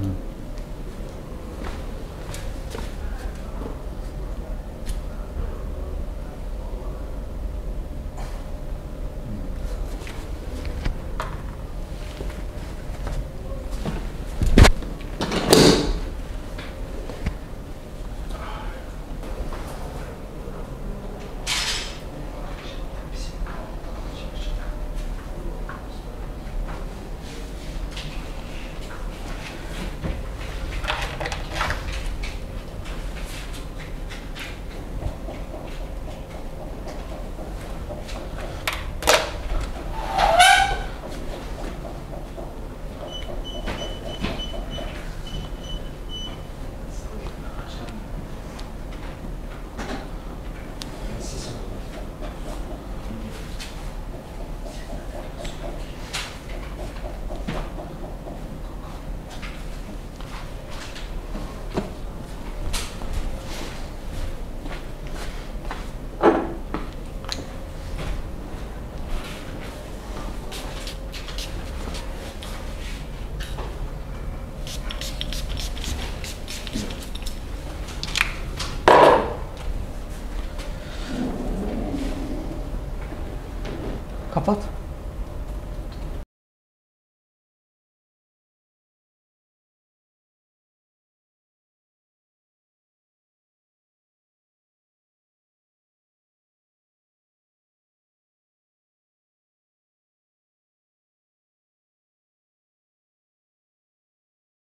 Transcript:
嗯。